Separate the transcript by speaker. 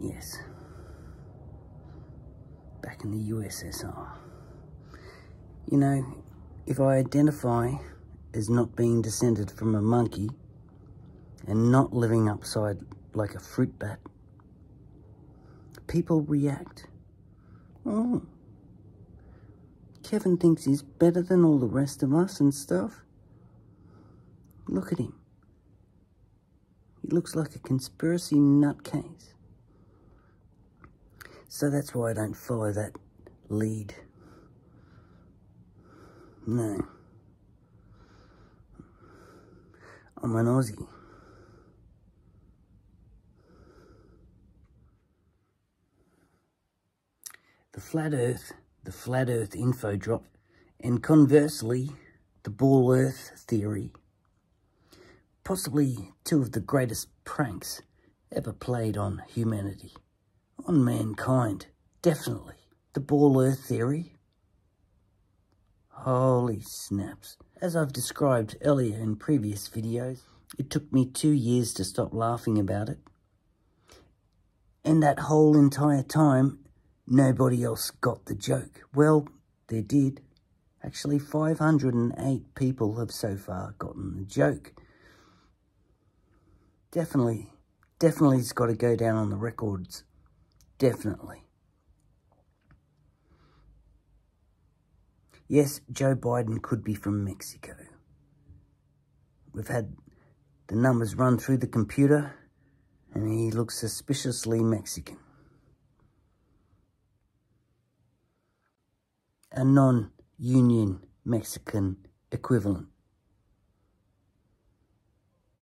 Speaker 1: Yes. Back in the USSR. You know, if I identify as not being descended from a monkey and not living upside like a fruit bat, people react. Oh, Kevin thinks he's better than all the rest of us and stuff. Look at him. He looks like a conspiracy nutcase. So that's why I don't follow that lead. No. I'm an Aussie. The flat earth, the flat earth info drop, and conversely, the ball earth theory. Possibly two of the greatest pranks ever played on humanity. On mankind, definitely. The ball earth theory. Holy snaps. As I've described earlier in previous videos, it took me two years to stop laughing about it. And that whole entire time, nobody else got the joke. Well, they did. Actually, 508 people have so far gotten the joke. Definitely, definitely it's got to go down on the records. Definitely. Yes, Joe Biden could be from Mexico. We've had the numbers run through the computer and he looks suspiciously Mexican. A non-union Mexican equivalent.